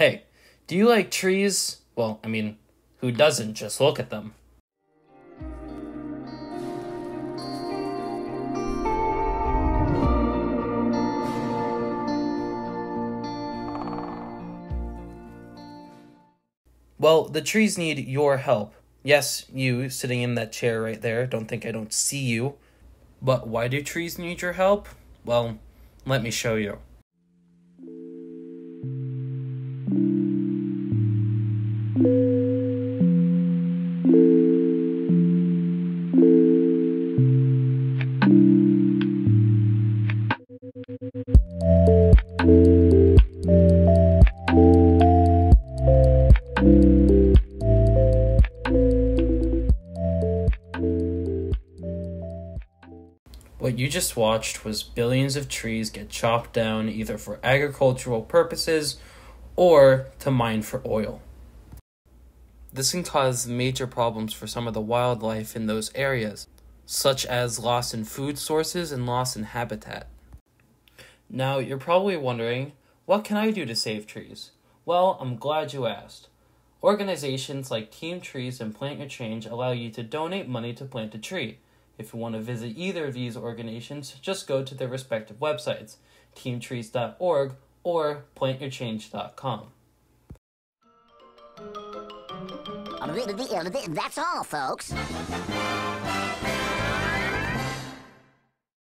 Hey, do you like trees? Well, I mean, who doesn't? Just look at them. Well, the trees need your help. Yes, you sitting in that chair right there. Don't think I don't see you. But why do trees need your help? Well, let me show you. What you just watched was billions of trees get chopped down either for agricultural purposes or to mine for oil. This can cause major problems for some of the wildlife in those areas, such as loss in food sources and loss in habitat. Now, you're probably wondering, what can I do to save trees? Well, I'm glad you asked. Organizations like Team Trees and Plant Your Change allow you to donate money to plant a tree. If you want to visit either of these organizations, just go to their respective websites, teamtrees.org or plantyourchange.com. That's all, folks.